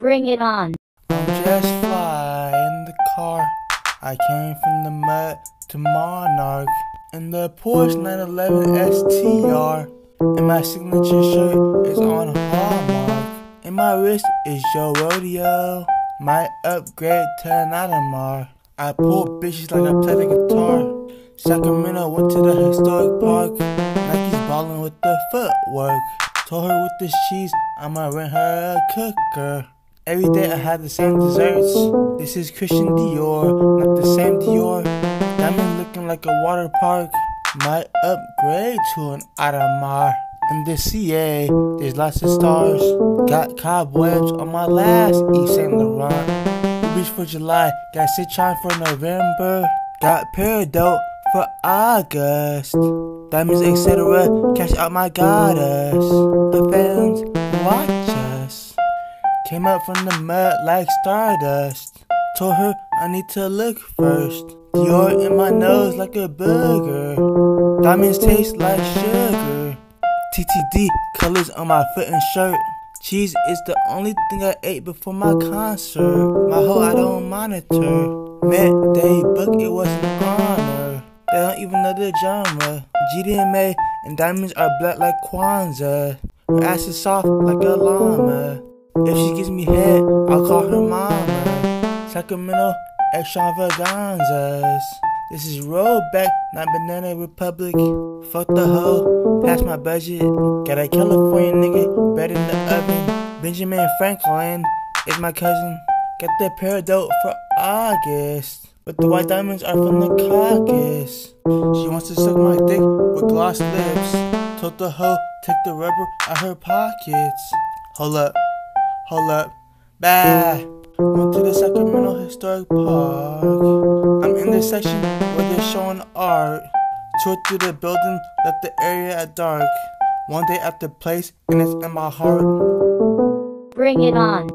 Bring it on. I'm just fly in the car. I came from the mud to Monarch. In the Porsche 911 STR. And my signature shirt is on a Hallmark. And my wrist is Joe Rodeo. My upgrade to an Audemars. I pull bitches like I play the guitar. Sacramento went to the historic park. Nike's ballin' with the footwork. Told her with the cheese, I'ma rent her a cooker. Every day I had the same desserts. This is Christian Dior, not the same Dior. Diamond looking like a water park. Might upgrade to an Audemars. In the CA, there's lots of stars. Got cobwebs on my last Yves Saint Laurent. Beach for July, got Citrine for November. Got Peridot for August. Diamonds, etc. Cash out my goddess. The. Came up from the mud like stardust. Told her I need to look first. Dior in my nose like a booger. Diamonds taste like sugar. TTD colors on my foot and shirt. Cheese is the only thing I ate before my concert. My hoe I don't monitor. Met they book it was an honor. They don't even know the genre. GDMA and diamonds are black like Kwanzaa. Her ass is soft like a llama. If she gives me head, I'll call her mama. Sacramento extravaganzas. This is rollback, not Banana Republic. Fuck the hoe, pass my budget. Got a California nigga, bread in the oven. Benjamin Franklin is my cousin. Got the Peridot for August. But the white diamonds are from the caucus. She wants to suck my dick with gloss lips. Told the hoe, take the rubber out her pockets. Hold up, hold up, bah. Went to the Sacramento Historic Park. I'm in the section where they're showing art. Toured through the building, left the area at dark. One day at the place, and it's in my heart. Bring it on.